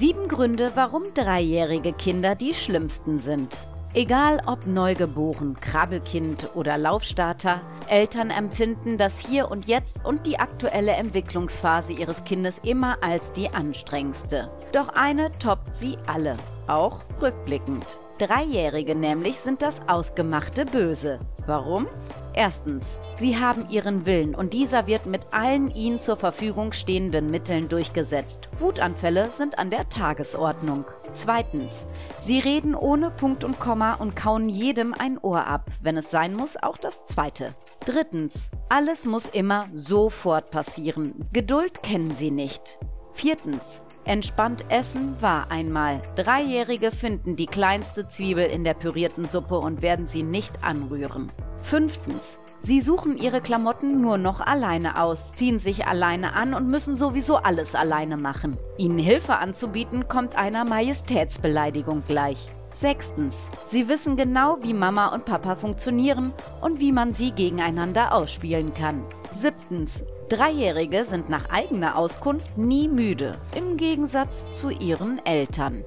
Sieben Gründe, warum dreijährige Kinder die schlimmsten sind. Egal ob Neugeboren, Krabbelkind oder Laufstarter, Eltern empfinden das Hier und Jetzt und die aktuelle Entwicklungsphase ihres Kindes immer als die anstrengendste. Doch eine toppt sie alle, auch rückblickend. Dreijährige nämlich sind das ausgemachte Böse. Warum? Erstens, sie haben ihren Willen und dieser wird mit allen ihnen zur Verfügung stehenden Mitteln durchgesetzt. Wutanfälle sind an der Tagesordnung. Zweitens, sie reden ohne Punkt und Komma und kauen jedem ein Ohr ab, wenn es sein muss, auch das zweite. Drittens, alles muss immer sofort passieren. Geduld kennen sie nicht. Viertens, Entspannt essen war einmal. Dreijährige finden die kleinste Zwiebel in der pürierten Suppe und werden sie nicht anrühren. Fünftens. Sie suchen ihre Klamotten nur noch alleine aus, ziehen sich alleine an und müssen sowieso alles alleine machen. Ihnen Hilfe anzubieten, kommt einer Majestätsbeleidigung gleich. Sechstens. Sie wissen genau, wie Mama und Papa funktionieren und wie man sie gegeneinander ausspielen kann. Siebtens. Dreijährige sind nach eigener Auskunft nie müde, im Gegensatz zu ihren Eltern.